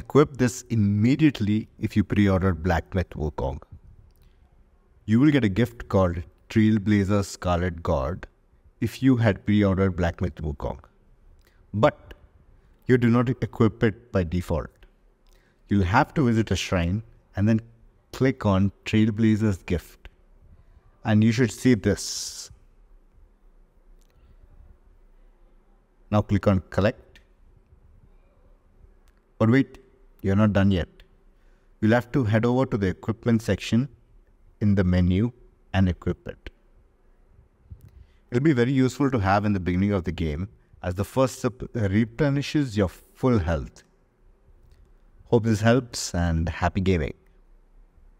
equip this immediately if you pre-order Black Myth Wukong. You will get a gift called Trailblazer Scarlet Gourd if you had pre-ordered Black Myth Wukong. But you do not equip it by default. You'll have to visit a shrine and then click on Trailblazer's gift. And you should see this. Now click on collect. But wait, you're not done yet. You'll have to head over to the equipment section in the menu and equip it. It'll be very useful to have in the beginning of the game as the first step replenishes your full health. Hope this helps and happy gaming.